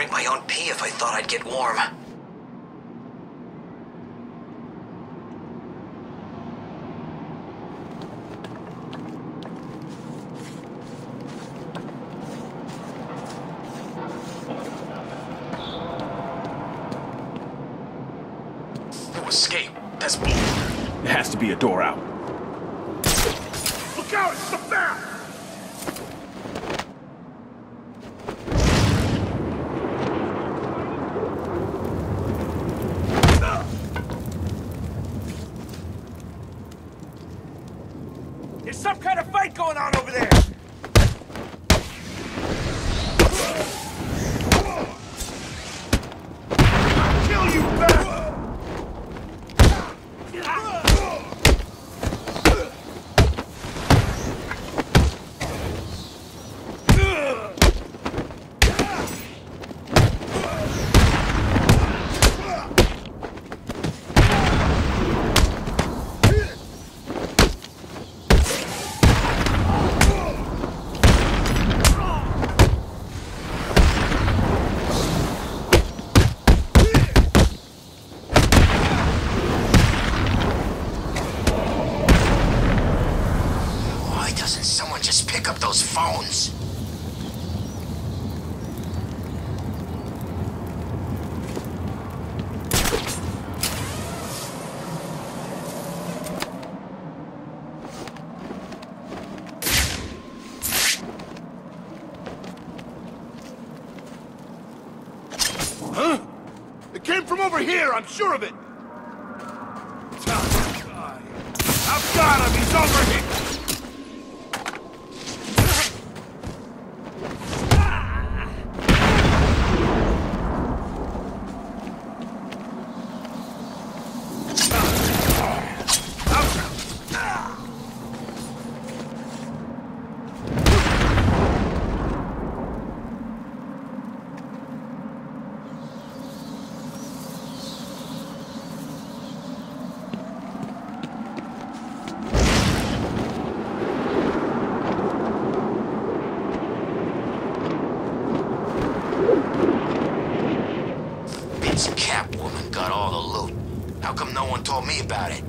drink my own pee if I thought I'd get warm. No escape. That's bull. There has to be a door out. Look out! It's the bat! There's some kind of fight going on over there! Someone just pick up those phones? Huh? It came from over here, I'm sure of it! I've got him! He's over here! Bitch Catwoman got all the loot. How come no one told me about it?